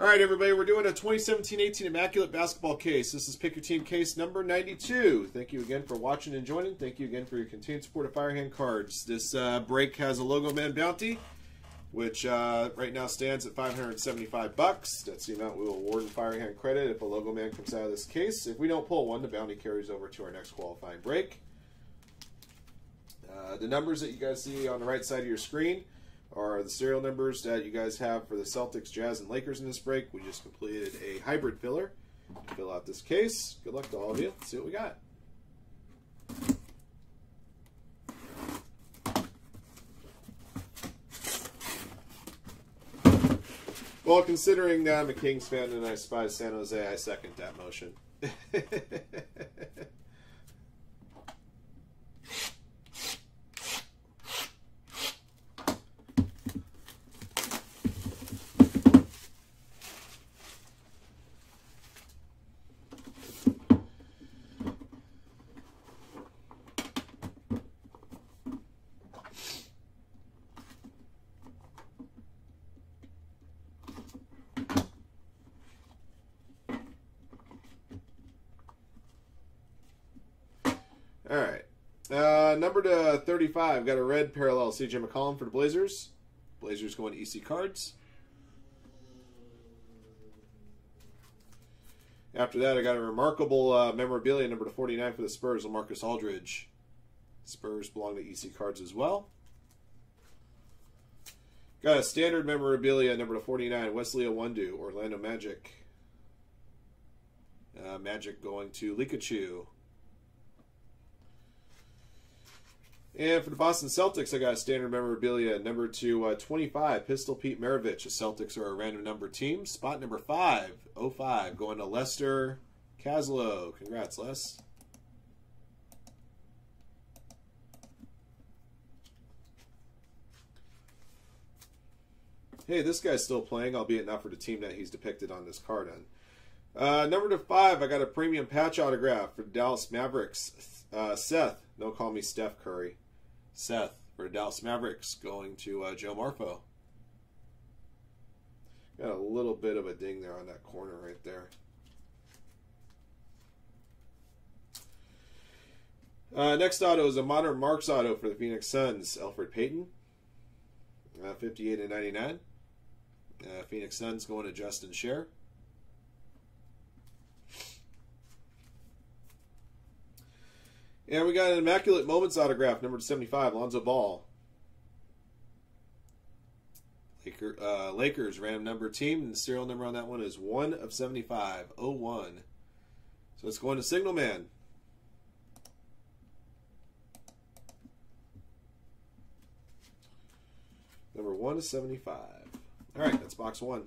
All right, everybody, we're doing a 2017-18 Immaculate Basketball case. This is Pick Your Team case number 92. Thank you again for watching and joining. Thank you again for your continued support of Firehand Cards. This uh, break has a Logo Man bounty, which uh, right now stands at 575 bucks. That's the amount we will award in Firehand credit if a Logo Man comes out of this case. If we don't pull one, the bounty carries over to our next qualifying break. Uh, the numbers that you guys see on the right side of your screen are the serial numbers that you guys have for the Celtics, Jazz, and Lakers in this break. We just completed a hybrid filler to fill out this case. Good luck to all of you. Let's see what we got. Well, considering that I'm a Kings fan and I spy San Jose, I second that motion. All right. Uh, number to 35, got a red parallel CJ McCollum for the Blazers. Blazers going to EC cards. After that, I got a remarkable uh, memorabilia number to 49 for the Spurs, Marcus Aldridge. Spurs belong to EC cards as well. Got a standard memorabilia number to 49, Wesley Iwundu, Orlando Magic. Uh, Magic going to Likachu. And for the Boston Celtics, I got standard memorabilia number to uh, 25, Pistol Pete Maravich. The Celtics are a random number team. Spot number 5, 05, going to Lester Caslow. Congrats, Les. Hey, this guy's still playing, albeit not for the team that he's depicted on this card on. Uh, number to 5, I got a premium patch autograph for Dallas Mavericks. Uh, Seth, don't call me Steph Curry. Seth for Dallas Mavericks going to uh, Joe Marfo. Got a little bit of a ding there on that corner right there. Uh, next auto is a modern Marks auto for the Phoenix Suns, Elfrid Payton. Uh, 58 and 99. Uh, Phoenix Suns going to Justin Scher. And we got an Immaculate Moments autograph, number 75, Lonzo Ball. Laker, uh, Lakers, random number team, and the serial number on that one is 1 of 75, 01. So it's going to Signal Man. Number 1 of 75. All right, that's box one.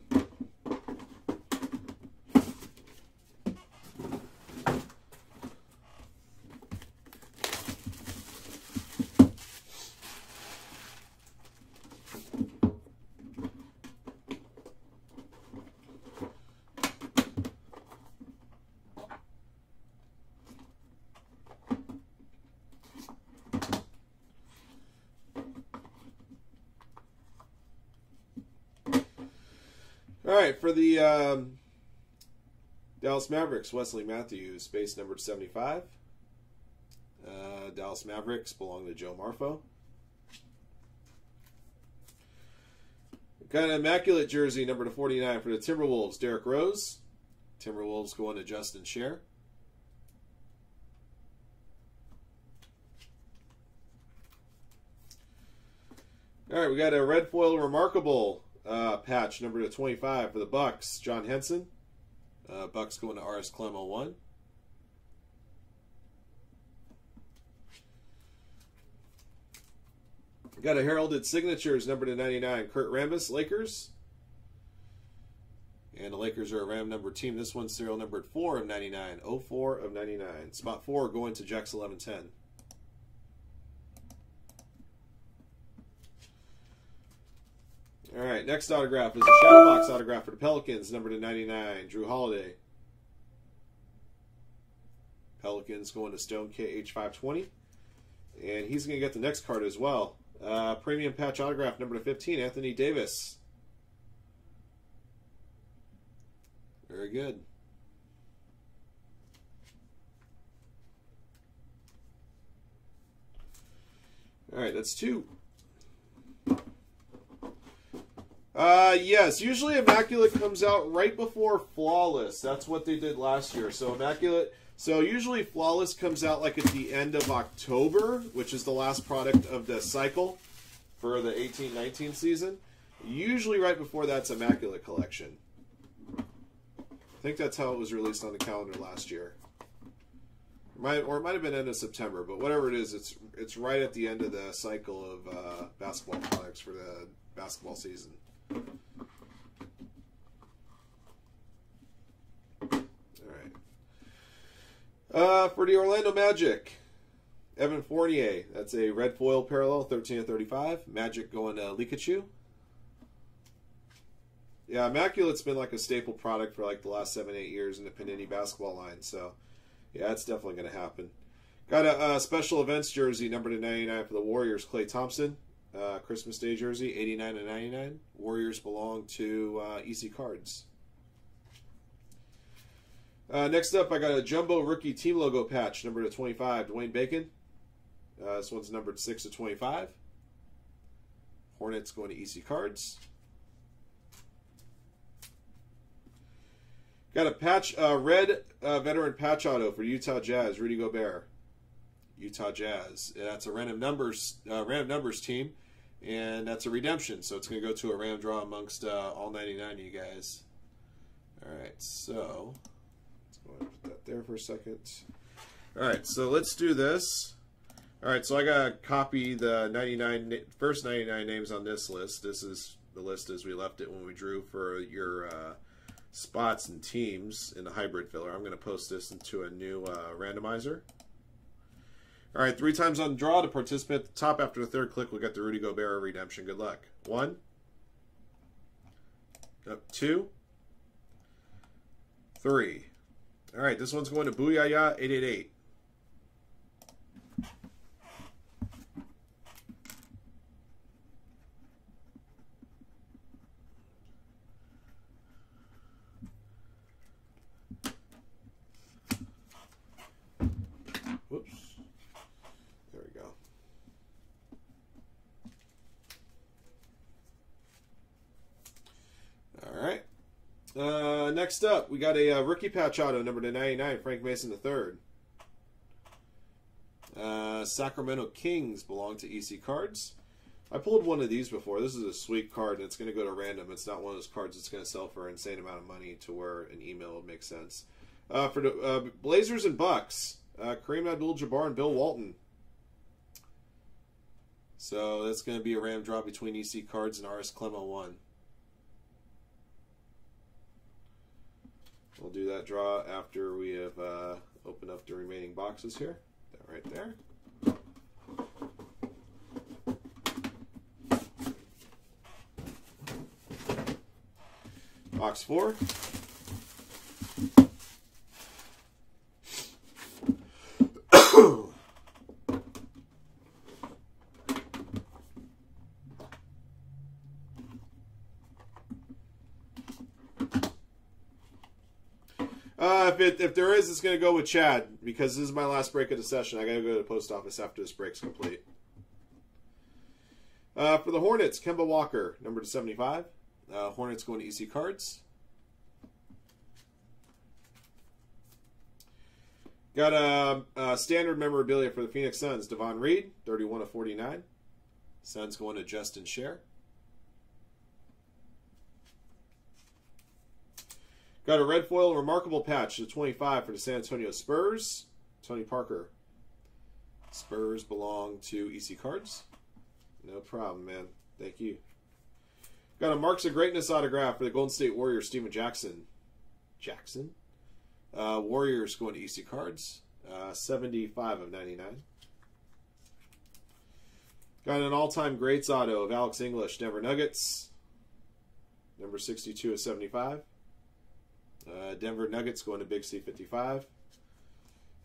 All right, for the um, Dallas Mavericks, Wesley Matthews, base number 75. Uh, Dallas Mavericks belong to Joe Marfo. Got an immaculate jersey, number to 49 for the Timberwolves, Derrick Rose. Timberwolves going to Justin Scher. All right, we got a red foil remarkable uh, patch number to 25 for the Bucks, John Henson. Uh, Bucks going to RS Clem 01. Got a heralded signatures number to 99, Kurt Rambis, Lakers. And the Lakers are a Ram number team. This one's serial numbered 4 of 99, 04 of 99. Spot 4 going to Jax 1110. All right, next autograph is a Shadowbox autograph for the Pelicans, number to 99, Jrue Holiday. Pelicans going to Stone KH520. And he's going to get the next card as well. Uh, premium patch autograph, number to 15, Anthony Davis. Very good. All right, that's two. Uh, yes, usually Immaculate comes out right before Flawless. That's what they did last year. So Immaculate, so usually Flawless comes out like at the end of October, which is the last product of the cycle for the 18-19 season. Usually right before that's Immaculate Collection. I think that's how it was released on the calendar last year. Might, or it might have been end of September, but whatever it is, it's it's right at the end of the cycle of uh, basketball products for the basketball season. Uh, for the Orlando Magic, Evan Fournier. That's a red foil parallel, 13 of 35. Magic going to Likachu. Yeah, Immaculate's been like a staple product for like the last seven, eight years in the Panini basketball line. So, yeah, it's definitely going to happen. Got a, a, special events jersey, number to 99 for the Warriors, Klay Thompson. Uh, Christmas Day jersey, 89 to 99. Warriors belong to uh, EC Cards. Uh, next up, I got a jumbo rookie team logo patch, number to 25, Dwayne Bacon. Uh, this one's numbered 6 to 25. Hornets going to EC Cards. Got a patch, uh, red uh, veteran patch auto for Utah Jazz, Rudy Gobert. Utah Jazz. That's a random numbers uh, random numbers team, and that's a redemption. So it's going to go to a random draw amongst uh, all 99 of you guys. All right, so let's go ahead and put that there for a second. All right, so let's do this. All right, so I got to copy the 99 first 99 names on this list. This is the list as we left it when we drew for your uh, spots and teams in the hybrid filler. I'm going to post this into a new uh, randomizer. All right, three times on draw to participate at the top after the third click, we'll get the Rudy Gobert redemption. Good luck. One. Up two. Three. All right, this one's going to Booyaya 888. Whoops. There we go. All right. Uh, next up, we got a uh, rookie patch auto, number to 99, Frank Mason III. Uh, Sacramento Kings belong to EC Cards. I pulled one of these before. This is a sweet card, and it's going to go to random. It's not one of those cards that's going to sell for an insane amount of money to where an email would make sense. Uh, for uh, Blazers and Bucks, uh, Kareem Abdul-Jabbar and Bill Walton. So that's going to be a random draw between EC Cards and RS Clemo 1. We'll do that draw after we have uh, opened up the remaining boxes here. That right there. Box four. Uh, if there is, it's going to go with Chad because this is my last break of the session. I got to go to the post office after this break's complete. Uh, for the Hornets, Kemba Walker, number to seventy five. Uh, Hornets going to EC Cards. Got a, a, standard memorabilia for the Phoenix Suns. Davon Reed, 31 of 49. Suns going to Justin Scher. Got a red foil remarkable patch to 25 for the San Antonio Spurs. Tony Parker. Spurs belong to EC Cards. No problem, man. Thank you. Got a Marks of Greatness autograph for the Golden State Warriors, Stephen Jackson. Jackson? Uh, Warriors going to EC Cards. Uh, 75 of 99. Got an all-time greats auto of Alex English, Denver Nuggets. Number 62 of 75. Uh, Denver Nuggets going to Big C 55.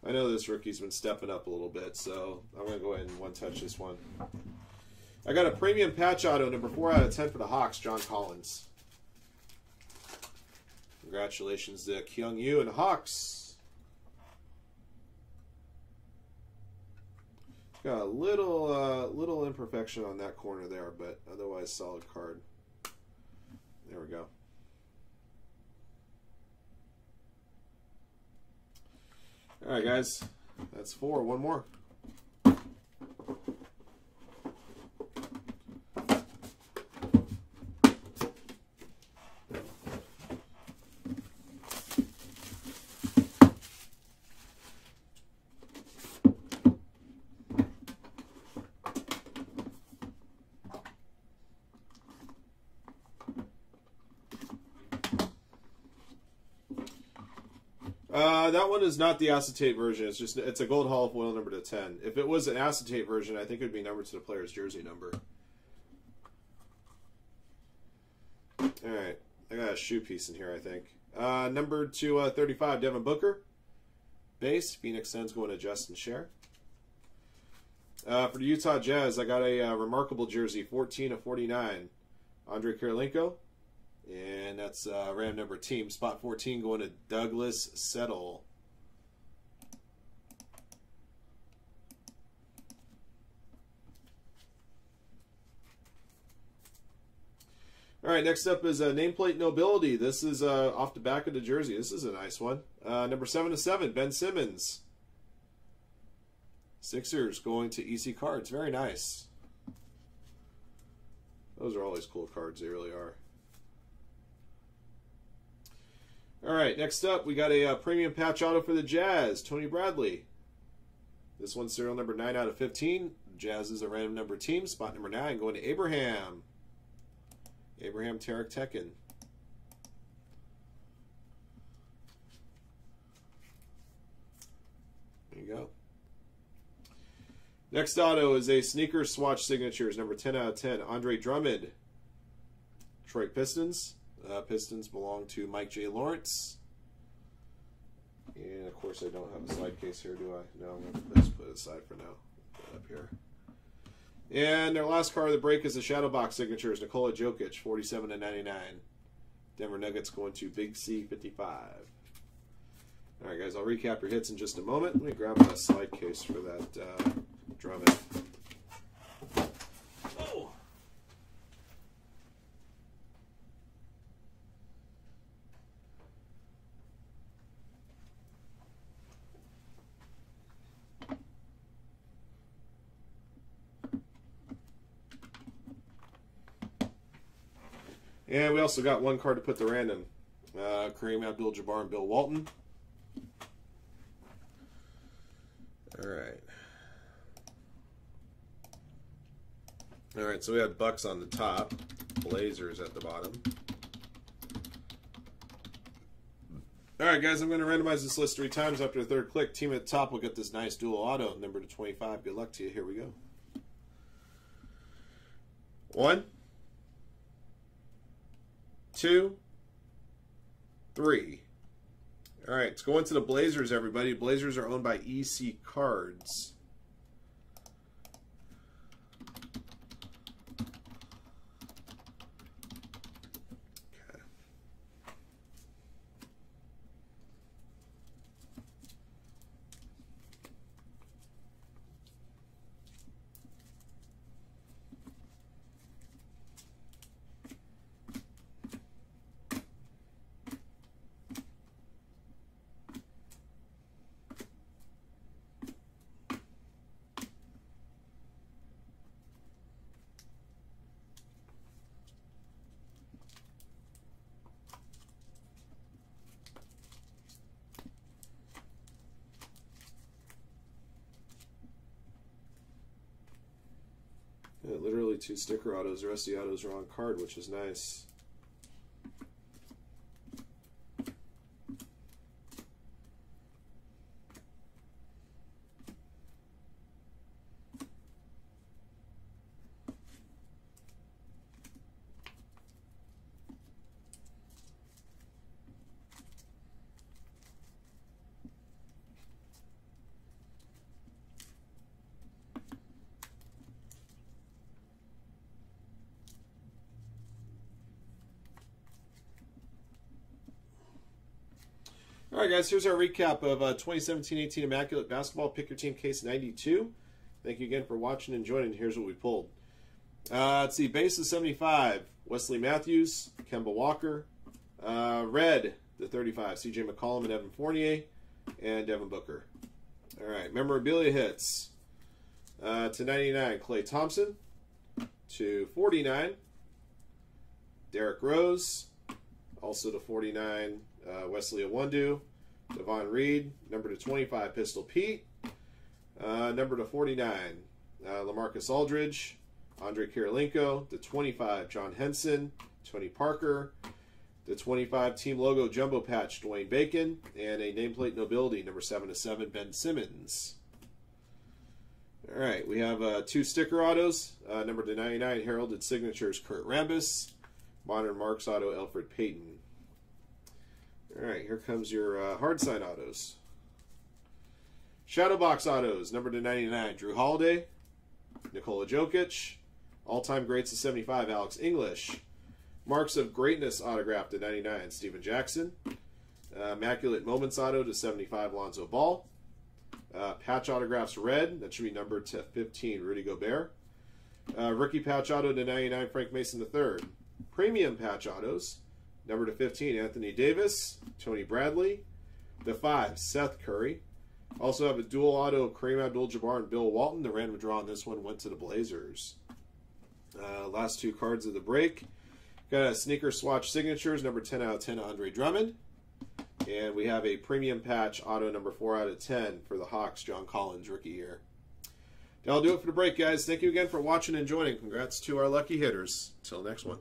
I know this rookie's been stepping up a little bit, so I'm going to go ahead and one touch this one. I got a premium patch auto, number 4 out of 10 for the Hawks, John Collins. Congratulations to Kyung Yu and Hawks. Got a little uh, little imperfection on that corner there, but otherwise solid card. There we go. All right, guys. That's four. One more. Uh, that one is not the acetate version. It's just it's a gold Hall foil number to ten. If it was an acetate version, I think it would be numbered to the player's jersey number. All right, I got a shoe piece in here. I think uh, number to uh, thirty-five, Devin Booker. Base Phoenix Suns going to Justin Scher. Uh, for the Utah Jazz, I got a uh, remarkable jersey, fourteen of forty-nine, Andre Kirilenko. And that's uh, random number team. Spot 14 going to Douglas Settle. All right, next up is uh, nameplate nobility. This is uh, off the back of the jersey. This is a nice one. Uh, number seven to seven, Ben Simmons. Sixers going to EC cards. Very nice. Those are always cool cards. They really are. All right, next up, we got a uh, premium patch auto for the Jazz, Tony Bradley. This one's serial number 9 out of 15. Jazz is a random number team. Spot number 9 going to Abraham. Abraham Tarek Tekken. There you go. Next auto is a sneaker swatch signatures, number 10 out of 10. Andre Drummond. Detroit Pistons. Uh, Pistons belong to Mike J. Lawrence. And of course, I don't have a slide case here, do I? No, I'm going to just put it aside for now. Put up here. And their last card of the break is the Shadow Box signatures Nikola Jokic, 47 to 99. Denver Nuggets going to Big C 55. All right, guys, I'll recap your hits in just a moment. Let me grab a slide case for that uh! And we also got one card to put the random. Uh, Kareem Abdul-Jabbar and Bill Walton. All right. All right, so we have Bucks on the top, Blazers at the bottom. All right, guys, I'm going to randomize this list three times after the third click. Team at the top will get this nice dual auto, number to 25. Good luck to you. Here we go. One two, three. All right, let's go into the Blazers, everybody. Blazers are owned by EC Cards. Yeah, literally two sticker autos. The rest of the autos are on card, which is nice. All right, guys, here's our recap of uh, 2017-18 Immaculate Basketball Pick Your Team Case 92. Thank you again for watching and joining. Here's what we pulled. Uh, let's see, base is 75. Wesley Matthews, Kemba Walker. Uh, red, the 35, C.J. McCollum and Evan Fournier, and Devin Booker. All right, memorabilia hits. Uh, to 99, Klay Thompson. To 49, Derrick Rose. Also to 49, uh, Wesley Iwundu. Davon Reed. Number to 25, Pistol Pete. Uh, number to 49, uh, Lamarcus Aldridge. Andre Kirilenko. The 25, John Henson. Tony Parker. The 25 team logo jumbo patch, Dwayne Bacon. And a nameplate nobility, number 7 to 7, Ben Simmons. All right, we have uh, two sticker autos. Uh, number to 99, heralded signatures, Kurt Rambis. Modern Marks auto, Elfrid Payton. All right, here comes your uh, hard sign autos. Shadow box autos, number to 99, Jrue Holiday. Nikola Jokic. All-time greats to 75, Alex English. Marks of Greatness autograph to 99, Stephen Jackson. Uh, Immaculate Moments auto to 75, Lonzo Ball. Uh, patch autographs red, that should be numbered to 15, Rudy Gobert. Uh, rookie patch auto to 99, Frank Mason III. Premium patch autos, number to 15, Anthony Davis, Tony Bradley. The 5, Seth Curry. Also have a dual auto, Kareem Abdul-Jabbar and Bill Walton. The random draw on this one went to the Blazers. Uh, last two cards of the break. Got a sneaker swatch signatures, number 10 out of 10, Andre Drummond. And we have a premium patch, auto number 4 out of 10 for the Hawks, John Collins, rookie year. That'll do it for the break, guys. Thank you again for watching and joining. Congrats to our lucky hitters. Till next one.